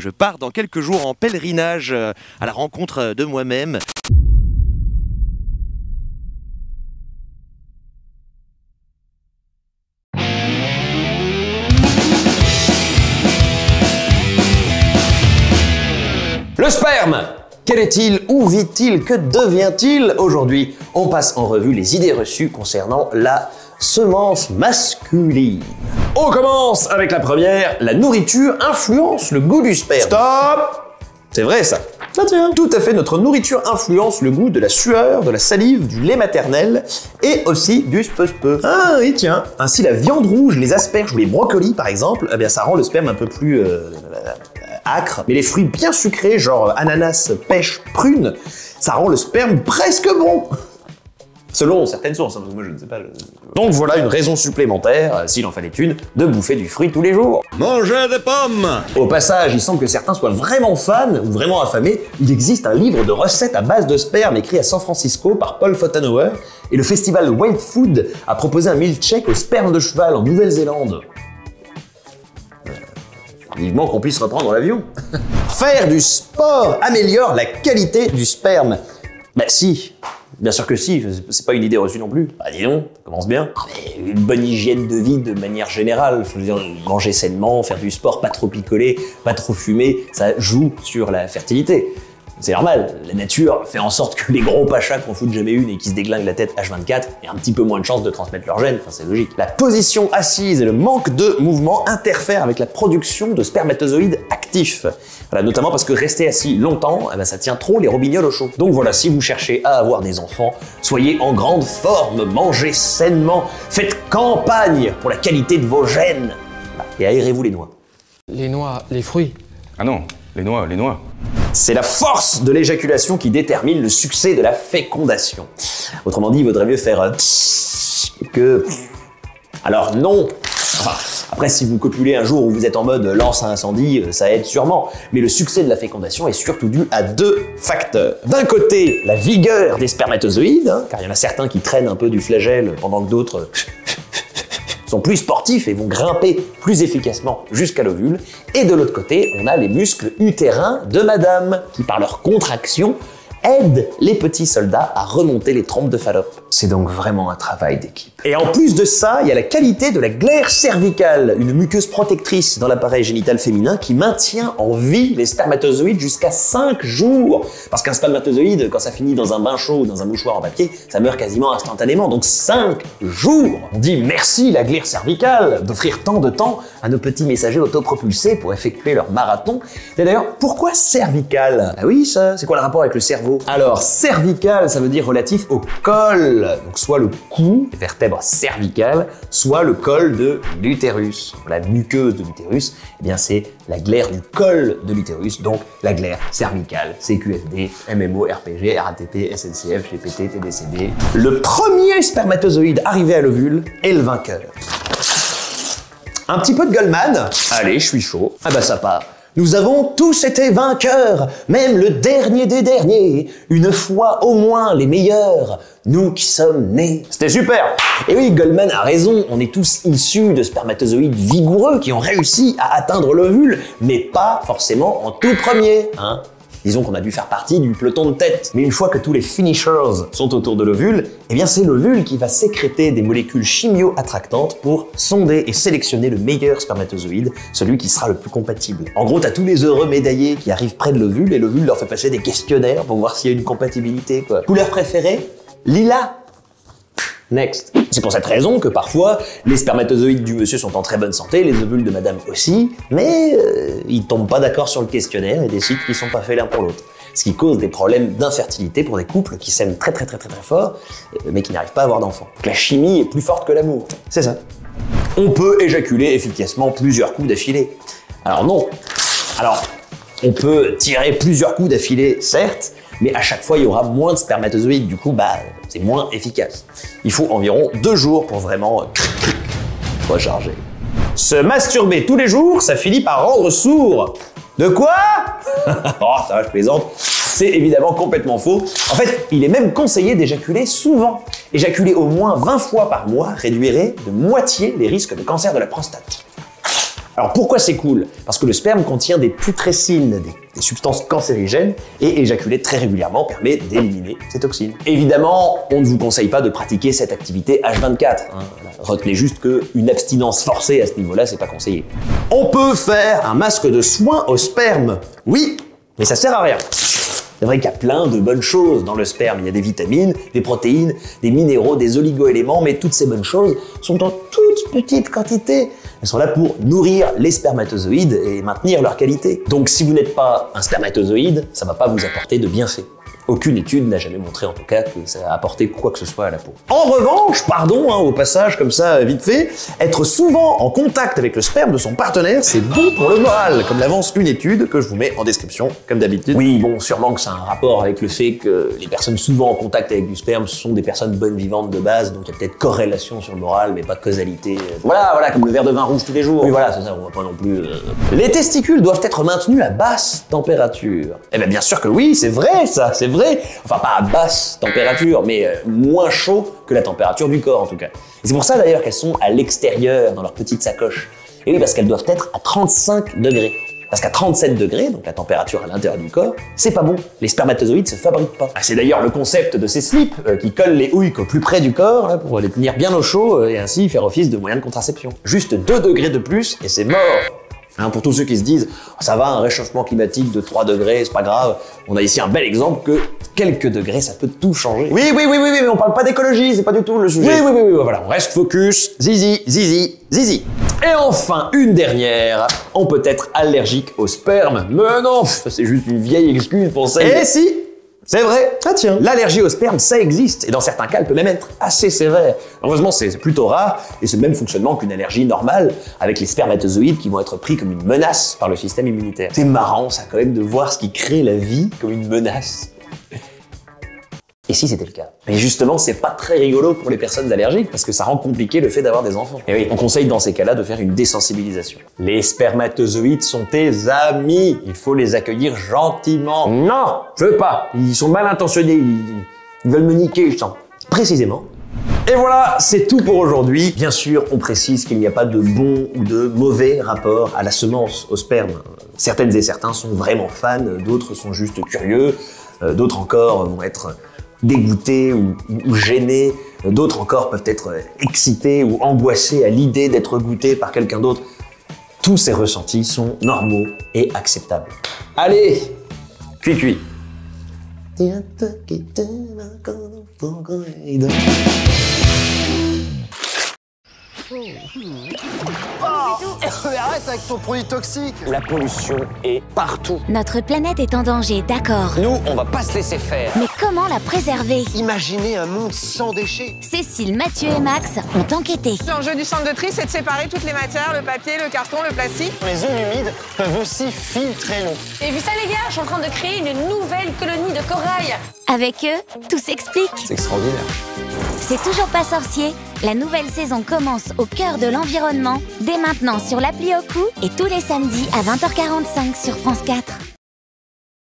Je pars dans quelques jours en pèlerinage euh, à la rencontre de moi-même. Le sperme Quel est-il Où vit-il Que devient-il Aujourd'hui, on passe en revue les idées reçues concernant la semence masculine. On commence avec la première. La nourriture influence le goût du sperme. Stop C'est vrai ça. Ah tiens. Tout à fait, notre nourriture influence le goût de la sueur, de la salive, du lait maternel et aussi du speu Ah oui, tiens. Ainsi, la viande rouge, les asperges ou les brocolis, par exemple, eh bien, ça rend le sperme un peu plus euh, acre. Mais les fruits bien sucrés, genre ananas, pêche, prune, ça rend le sperme presque bon. Selon certaines sources, hein, parce que moi je ne sais pas. le- Donc voilà une raison supplémentaire, euh, s'il en fallait une, de bouffer du fruit tous les jours. Manger des pommes Au passage, il semble que certains soient vraiment fans ou vraiment affamés. Il existe un livre de recettes à base de sperme écrit à San Francisco par Paul Fotanauer et le festival Wild Food a proposé un milkshake au sperme de cheval en Nouvelle-Zélande. Euh, Vivement qu'on puisse reprendre l'avion. Faire du sport améliore la qualité du sperme. Bah si, bien sûr que si, c'est pas une idée reçue non plus. Bah dis donc, ça commence bien. Une bonne hygiène de vie de manière générale, veux dire, manger sainement, faire du sport, pas trop picoler, pas trop fumer, ça joue sur la fertilité. C'est normal, la nature fait en sorte que les gros pachas qu'on fout jamais une et qui se déglinguent la tête H24 aient un petit peu moins de chances de transmettre leur gène, enfin c'est logique. La position assise et le manque de mouvement interfèrent avec la production de spermatozoïdes actifs. Voilà, notamment parce que rester assis longtemps, eh ben, ça tient trop les robignoles au chaud. Donc voilà, si vous cherchez à avoir des enfants, soyez en grande forme, mangez sainement, faites campagne pour la qualité de vos gènes. Et aérez-vous les noix. Les noix, les fruits. Ah non, les noix, les noix. C'est la force de l'éjaculation qui détermine le succès de la fécondation. Autrement dit, il vaudrait mieux faire euh, que. Alors non Après, si vous copulez un jour où vous êtes en mode lance à incendie, euh, ça aide sûrement. Mais le succès de la fécondation est surtout dû à deux facteurs. D'un côté, la vigueur des spermatozoïdes, hein, car il y en a certains qui traînent un peu du flagelle pendant que d'autres euh, plus sportifs et vont grimper plus efficacement jusqu'à l'ovule. Et de l'autre côté, on a les muscles utérins de madame, qui par leur contraction aident les petits soldats à remonter les trompes de Fallope. C'est donc vraiment un travail d'équipe. Et en plus de ça, il y a la qualité de la glaire cervicale, une muqueuse protectrice dans l'appareil génital féminin qui maintient en vie les spermatozoïdes jusqu'à 5 jours. Parce qu'un spermatozoïde, quand ça finit dans un bain chaud ou dans un mouchoir en papier, ça meurt quasiment instantanément. Donc 5 jours On dit merci la glaire cervicale d'offrir tant de temps à nos petits messagers autopropulsés pour effectuer leur marathon. Et d'ailleurs, pourquoi cervical Ah oui, ça, c'est quoi le rapport avec le cerveau? Alors, cervical, ça veut dire relatif au col. Donc soit le cou, les vertèbres cervicales, soit le col de l'utérus. La muqueuse de l'utérus, eh bien c'est la glaire du col de l'utérus, donc la glaire cervicale. CQFD, MMO, RPG, RATP, SNCF, GPT, TDCD. Le premier spermatozoïde arrivé à l'ovule est le vainqueur. Un petit peu de Goldman. Allez, je suis chaud. Ah bah ça part. Nous avons tous été vainqueurs, même le dernier des derniers, une fois au moins les meilleurs, nous qui sommes nés. C'était super. Et oui, Goldman a raison, on est tous issus de spermatozoïdes vigoureux qui ont réussi à atteindre l'ovule, mais pas forcément en tout premier, hein Disons qu'on a dû faire partie du peloton de tête. Mais une fois que tous les finishers sont autour de l'ovule, eh bien c'est l'ovule qui va sécréter des molécules chimio-attractantes pour sonder et sélectionner le meilleur spermatozoïde, celui qui sera le plus compatible. En gros, t'as tous les heureux médaillés qui arrivent près de l'ovule et l'ovule leur fait passer des questionnaires pour voir s'il y a une compatibilité. Couleur préférée? Lila? C'est pour cette raison que parfois, les spermatozoïdes du monsieur sont en très bonne santé, les ovules de madame aussi, mais euh, ils tombent pas d'accord sur le questionnaire et décident qu'ils sont pas faits l'un pour l'autre. Ce qui cause des problèmes d'infertilité pour des couples qui s'aiment très très très très très fort, euh, mais qui n'arrivent pas à avoir d'enfants. La chimie est plus forte que l'amour. C'est ça. On peut éjaculer efficacement plusieurs coups d'affilée. Alors non. Alors, on peut tirer plusieurs coups d'affilée, certes, mais à chaque fois, il y aura moins de spermatozoïdes. Du coup, bah, c'est moins efficace. Il faut environ deux jours pour vraiment euh, recharger. Se masturber tous les jours, ça finit par rendre sourd. De quoi? Oh, ça va, je plaisante. C'est évidemment complètement faux. En fait, il est même conseillé d'éjaculer souvent. Éjaculer au moins 20 fois par mois réduirait de moitié les risques de cancer de la prostate. Alors pourquoi c'est cool? Parce que le sperme contient des putrécines, des, substances cancérigènes, et éjaculer très régulièrement permet d'éliminer ces toxines. Évidemment, on ne vous conseille pas de pratiquer cette activité H24. hein. Retenez juste qu'une abstinence forcée à ce niveau-là, c'est pas conseillé. On peut faire un masque de soin au sperme. Oui, mais ça sert à rien. C'est vrai qu'il y a plein de bonnes choses dans le sperme. Il y a des vitamines, des protéines, des minéraux, des oligo-éléments, mais toutes ces bonnes choses sont en toute petite quantité. Elles sont là pour nourrir les spermatozoïdes et maintenir leur qualité. Donc si vous n'êtes pas un spermatozoïde, ça va pas vous apporter de bienfaits. Aucune étude n'a jamais montré en tout cas que ça a apporté quoi que ce soit à la peau. En revanche, pardon, hein, au passage comme ça, vite fait, être souvent en contact avec le sperme de son partenaire, c'est bon pour le moral, comme l'avance une étude que je vous mets en description, comme d'habitude. Oui, bon, sûrement que ça a un rapport avec le fait que les personnes souvent en contact avec du sperme sont des personnes bonnes vivantes de base, donc il y a peut-être corrélation sur le moral, mais pas causalité. Voilà, voilà, comme le verre de vin rouge tous les jours. Oui, voilà, c'est ça, on va pas non plus. euh. Les testicules doivent être maintenus à basse température. Eh bien, bien sûr que oui, c'est vrai, ça, c'est Enfin, pas à basse température, mais euh, moins chaud que la température du corps, en tout cas. C'est pour ça d'ailleurs qu'elles sont à l'extérieur, dans leur petite sacoche. Et oui, parce qu'elles doivent être à 35 degrés. Parce qu'à 37 degrés, donc la température à l'intérieur du corps, c'est pas bon. Les spermatozoïdes se fabriquent pas. Ah, c'est d'ailleurs le concept de ces slips euh, qui collent les houilles au plus près du corps pour les tenir bien au chaud euh, et ainsi faire office de moyen de contraception. Juste 2 degrés de plus et c'est mort. Hein, pour tous ceux qui se disent Oh, ça va, un réchauffement climatique de 3 degrés, c'est pas grave. On a ici un bel exemple que quelques degrés, ça peut tout changer. Oui, oui, oui, oui, oui mais on parle pas d'écologie, c'est pas du tout le sujet. Oui, oui, oui, oui, voilà, on reste focus. Zizi, zizi, zizi. Et enfin, une dernière. On peut être allergique au sperme. Mais non, c'est juste une vieille excuse pour ça. Eh si c'est vrai. Ah tiens. L'allergie au sperme, ça existe. Et dans certains cas, elle peut même être assez sévère. Heureusement, c'est plutôt rare. Et c'est le même fonctionnement qu'une allergie normale, avec les spermatozoïdes qui vont être pris comme une menace par le système immunitaire. C'est marrant, ça, quand même, de voir ce qui crée la vie comme une menace. Et si c'était le cas Mais justement, c'est pas très rigolo pour les personnes allergiques parce que ça rend compliqué le fait d'avoir des enfants. Et oui, on conseille dans ces cas-là de faire une désensibilisation. Les spermatozoïdes sont tes amis. Il faut les accueillir gentiment. Non, je veux pas. Ils sont mal intentionnés. Ils, ils veulent me niquer, je sens. Précisément. Et voilà, c'est tout pour aujourd'hui. Bien sûr, on précise qu'il n'y a pas de bon ou de mauvais rapport à la semence, au sperme. Certaines et certains sont vraiment fans, d'autres sont juste curieux, euh, d'autres encore vont être dégoûtés ou, gênés, d'autres encore peuvent être excités ou angoissés à l'idée d'être goûtés par quelqu'un d'autre. Tous ces ressentis sont normaux et acceptables. Allez, cuit cuit. Arrête avec ton produit toxique La pollution est partout. Notre planète est en danger, d'accord. Nous, on va pas se laisser faire. Mais comment la préserver? Imaginez un monde sans déchets. Cécile, Mathieu et Max ont enquêté. L'enjeu du centre de tri, c'est de séparer toutes les matières, le papier, le carton, le plastique. Les zones humides peuvent aussi filtrer l'eau. Et vu ça les gars, je suis en train de créer une nouvelle colonie de corail. Avec eux, tout s'explique. C'est extraordinaire. C'est toujours pas sorcier. La nouvelle saison commence au cœur de l'environnement, dès maintenant sur l'appli Oku et tous les samedis à 20h45 sur France 4.